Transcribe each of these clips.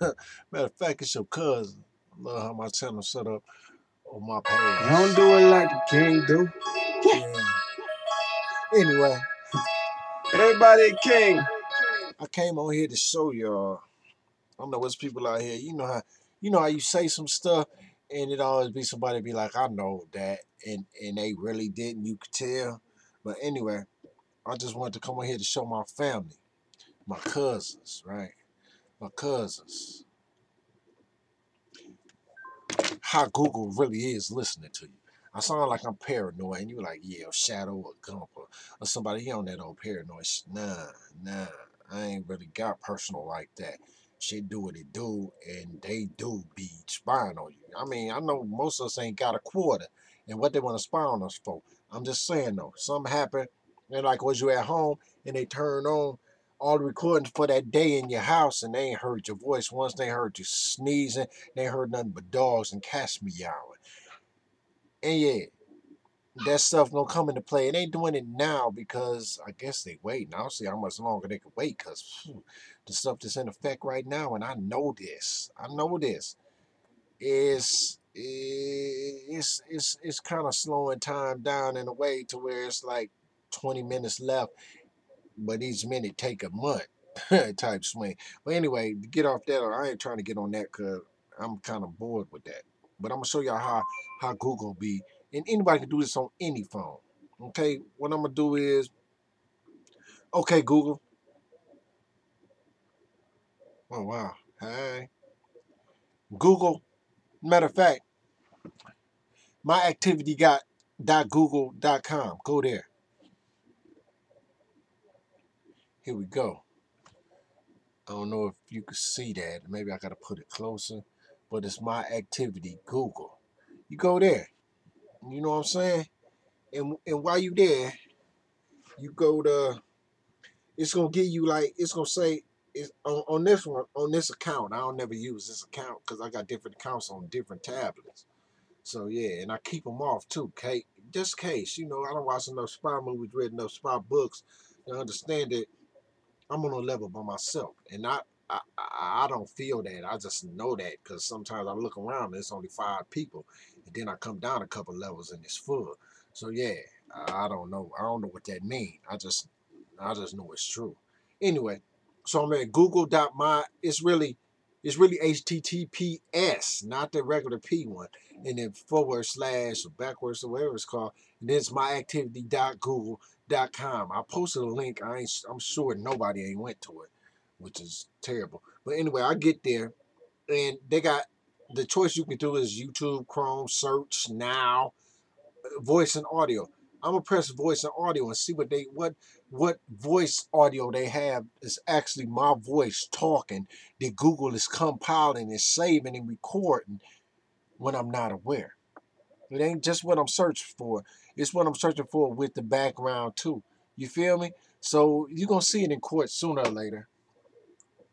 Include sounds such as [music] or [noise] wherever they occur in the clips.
[laughs] Matter of fact, it's your cousin. I love how my channel set up on my page. Don't do it like the king do. Yeah. Anyway, Everybody king. I came on here to show y'all. I don't know what's people out here. You know how you know how you say some stuff and it always be somebody be like, I know that and and they really didn't, you could tell. But anyway, I just wanted to come on here to show my family, my cousins, right? My cousins. How Google really is listening to you. I sound like I'm paranoid, and you're like, yeah, Shadow or Gump or, or somebody he on that old paranoid. Nah, nah, I ain't really got personal like that. Shit do what it do, and they do be spying on you. I mean, I know most of us ain't got a quarter, and what they want to spy on us for. I'm just saying though, something happened, and like was you at home, and they turn on all the recordings for that day in your house, and they ain't heard your voice once. They heard you sneezing. They heard nothing but dogs and cats meowing. And yeah, that stuff gonna come into play. It ain't doing it now because I guess they waiting. I'll see how much longer they can wait because the stuff that's in effect right now, and I know this, I know this, is it's it's it's kind of slowing time down in a way to where it's like 20 minutes left, but each minute take a month [laughs] type swing. But anyway, get off that, I ain't trying to get on that because I'm kind of bored with that. But I'm gonna show y'all how how Google be, and anybody can do this on any phone. Okay, what I'm gonna do is, okay, Google. Oh wow, hey, Google. Matter of fact, my activity got .google.com. Go there. Here we go. I don't know if you can see that. Maybe I gotta put it closer, but it's my activity Google. You go there. You know what I'm saying? And and while you there, you go to. It's gonna give you like it's gonna say it's on, on this one on this account. I don't never use this account because I got different accounts on different tablets. So yeah, and I keep them off too, Kate. Just case, you know, I don't watch enough spy movies, read enough spy books to understand that I'm on a level by myself, and I I, I don't feel that. I just know that because sometimes I look around and it's only five people, and then I come down a couple levels and it's full. So yeah, I don't know. I don't know what that means. I just I just know it's true. Anyway, so I'm at Google.my. It's really it's really HTTPS, not the regular P one, and then forward slash or backwards or whatever it's called. And then it's myactivity.google.com. I posted a link. I ain't. I'm sure nobody ain't went to it, which is terrible. But anyway, I get there, and they got the choice you can do is YouTube, Chrome, search now, voice and audio. I'm gonna press voice and audio and see what they what what voice audio they have is actually my voice talking that Google is compiling and saving and recording when I'm not aware. It ain't just what I'm searching for. It's what I'm searching for with the background too. You feel me? So you're gonna see it in court sooner or later.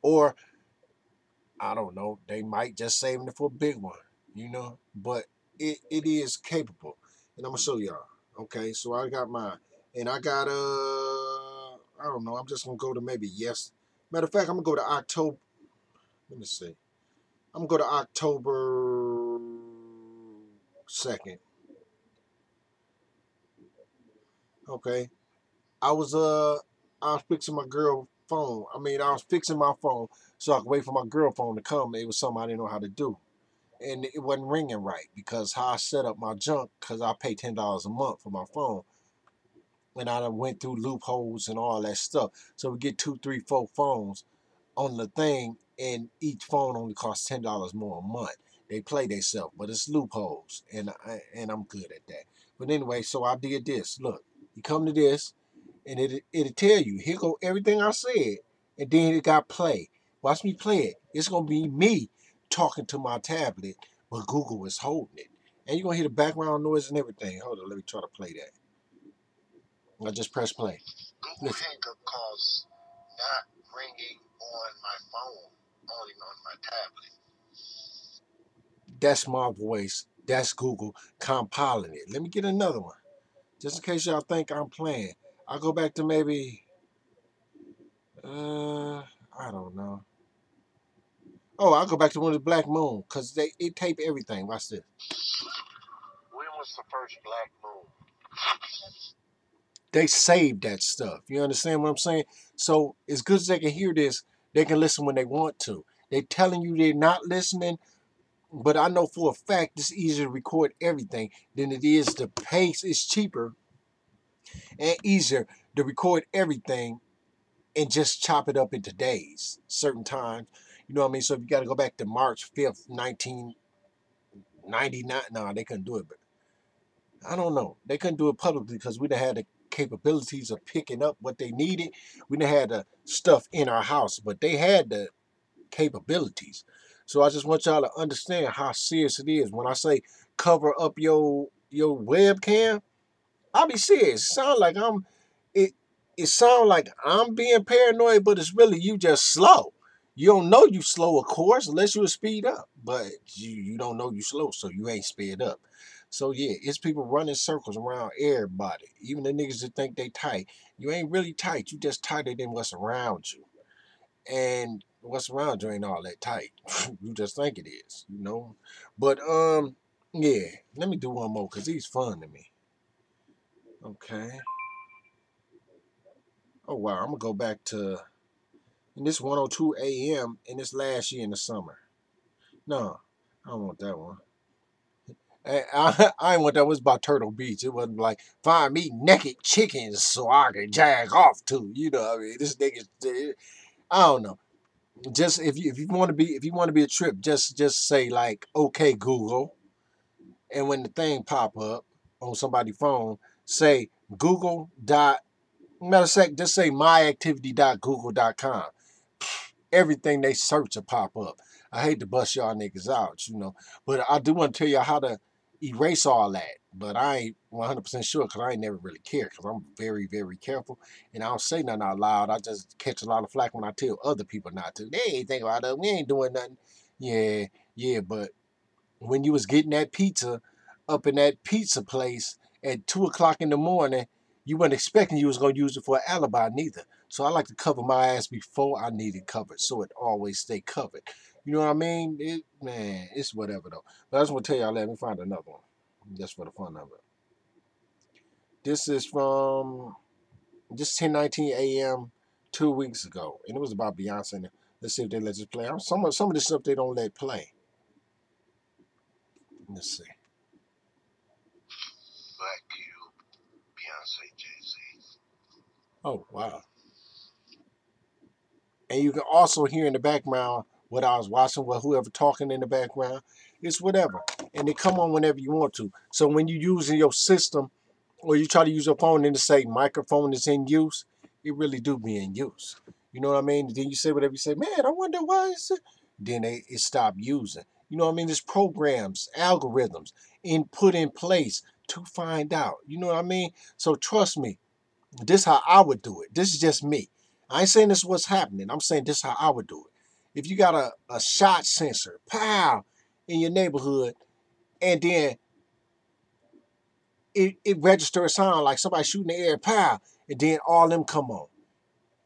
Or I don't know, they might just saving it for a big one, you know. But it, it is capable. And I'm gonna show y'all. Okay, so I got mine. And I got uh I don't know, I'm just gonna go to maybe yes. Matter of fact, I'm gonna go to October. Let me see. I'm gonna go to October second. Okay. I was uh I was fixing my girl phone. I mean I was fixing my phone so I could wait for my girl phone to come. It was something I didn't know how to do. And it wasn't ringing right because how I set up my junk, because I pay ten dollars a month for my phone. And I went through loopholes and all that stuff. So we get two, three, four phones on the thing, and each phone only costs ten dollars more a month. They play themselves, but it's loopholes, and I, and I'm good at that. But anyway, so I did this. Look, you come to this, and it it'll tell you here go everything I said, and then it got play. Watch me play it. It's gonna be me talking to my tablet, but Google is holding it, and you're gonna hear the background noise and everything. Hold on, let me try to play that. I just press play. Google Listen. Not ringing on my phone, only on my tablet. That's my voice. That's Google compiling it. Let me get another one. Just in case y'all think I'm playing. I'll go back to maybe uh I don't know. Oh, I'll go back to one of the Black Moon, cause they it tape everything. Watch this. When was the first black moon? They saved that stuff. You understand what I'm saying? So as good as they can hear this, they can listen when they want to. They're telling you they're not listening, but I know for a fact it's easier to record everything than it is to pace. It's cheaper and easier to record everything and just chop it up into days, certain times. You know what I mean? So if you got to go back to March 5th, 1999, no, they couldn't do it. But I don't know. They couldn't do it publicly because we done had the capabilities of picking up what they needed. We done had the stuff in our house, but they had the capabilities. So I just want y'all to understand how serious it is. When I say cover up your your webcam, I'll be serious. It sound like I'm it it sound like I'm being paranoid, but it's really you just slow. You don't know you slow, of course, unless you speed up. But you, you don't know you slow, so you ain't sped up. So yeah, it's people running circles around everybody. Even the niggas that think they tight. You ain't really tight. You just tighter than what's around you. And what's around you ain't all that tight. [laughs] you just think it is, you know. But um, yeah. Let me do one more because he's fun to me. Okay. Oh wow, I'm gonna go back to and this 102 a.m. in this last year in the summer. No, I don't want that one. I, I, [laughs] I ain't want that. It was by Turtle Beach. It wasn't like find me naked chickens so I can jack off to. You know, what I mean, this nigga. I don't know. Just if you if you want to be if you want to be a trip, just just say like okay Google, and when the thing pop up on somebody's phone, say Google dot. Matter of fact, just say myactivity.google.com. Everything they search will pop up. I hate to bust y'all niggas out, you know, but I do want to tell y'all how to erase all that. But I ain't 100% sure because I ain't never really cared because I'm very, very careful. And I don't say nothing out loud. I just catch a lot of flack when I tell other people not to. They ain't think about it. We ain't doing nothing. Yeah, yeah, but when you was getting that pizza up in that pizza place at 2 o'clock in the morning, you weren't expecting you was going to use it for an alibi neither. So I like to cover my ass before I need it covered so it always stay covered. You know what I mean? It, man, it's whatever though. But I just want to tell y'all, let me find another one. Just for the fun of it. This is from just 10:19 a.m. two weeks ago, and it was about Beyonce. Let's see if they let this play. Some of some of the stuff they don't let play. Let's see. Black Cube, Beyonce, Jay Z. Oh wow! And you can also hear in the background what I was watching, what whoever talking in the background. It's whatever, and they come on whenever you want to. So when you're using your system, or you try to use your phone and to say microphone is in use, it really do be in use. You know what I mean? Then you say whatever you say, man, I wonder why is it. Then they it stop using. You know what I mean? There's programs, algorithms in put in place to find out. You know what I mean? So trust me, this how I would do it. This is just me. I ain't saying this is what's happening. I'm saying this is how I would do it. If you got a, a shot sensor, pow, in your neighborhood, and then it, it registers a sound like somebody shooting the air, pow, and then all them come on.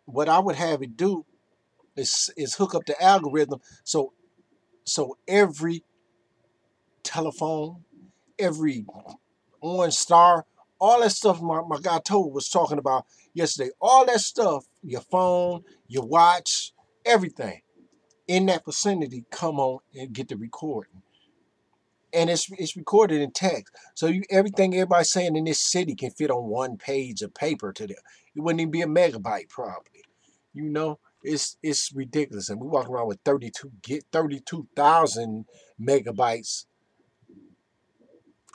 What I would have it do is is hook up the algorithm so so every telephone, every orange star, all that stuff my, my guy told was talking about yesterday, all that stuff, your phone, your watch, everything in that vicinity come on and get the recording. And it's it's recorded in text. So you everything everybody's saying in this city can fit on one page of paper to them. It wouldn't even be a megabyte probably. You know, it's it's ridiculous. And we walk around with 32 get 32,000 megabytes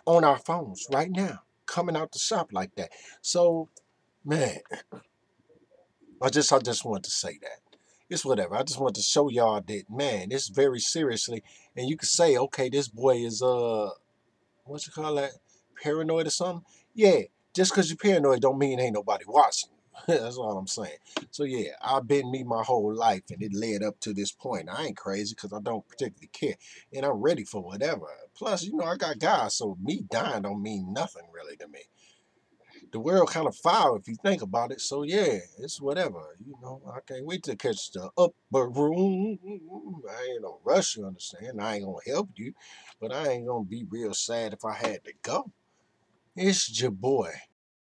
on our phones right now, coming out the shop like that. So, man, I just I just want to say that. It's whatever. I just want to show y'all that man, it's very seriously, and you can say, okay, this boy is uh, what you call that, paranoid or something. Yeah, just because you're paranoid don't mean ain't nobody watching. [laughs] That's all I'm saying. So yeah, I've been me my whole life, and it led up to this point. I ain't crazy because I don't particularly care, and I'm ready for whatever. Plus, you know, I got guys, so me dying don't mean nothing really to me. the world kind of foul if you think about it. So yeah, it's whatever. You know, I can't wait to catch the upper room. I ain't no rush, you understand? I ain't gonna help you, but I ain't gonna be real sad if I had to go. It's your boy,